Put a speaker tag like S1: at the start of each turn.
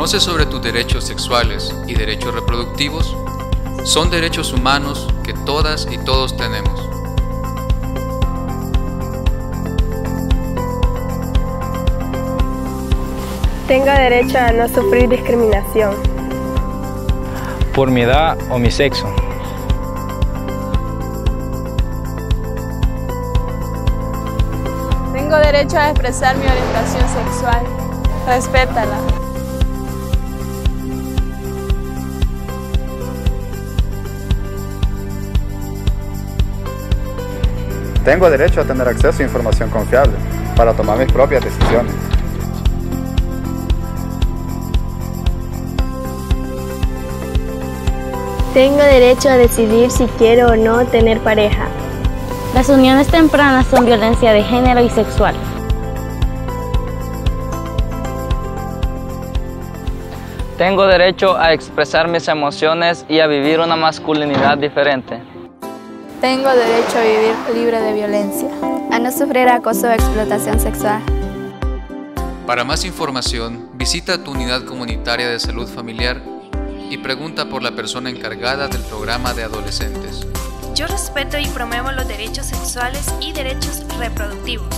S1: ¿Conoces sobre tus derechos sexuales y derechos reproductivos? Son derechos humanos que todas y todos tenemos.
S2: Tengo derecho a no sufrir discriminación.
S3: Por mi edad o mi sexo.
S4: Tengo derecho a expresar mi orientación sexual. Respétala.
S5: Tengo derecho a tener acceso a información confiable para tomar mis propias decisiones.
S2: Tengo derecho a decidir si quiero o no tener pareja.
S6: Las uniones tempranas son violencia de género y sexual.
S7: Tengo derecho a expresar mis emociones y a vivir una masculinidad diferente.
S4: Tengo derecho a vivir libre de violencia.
S8: A no sufrir acoso o explotación sexual.
S1: Para más información, visita tu unidad comunitaria de salud familiar y pregunta por la persona encargada del programa de adolescentes.
S9: Yo respeto y promuevo los derechos sexuales y derechos reproductivos.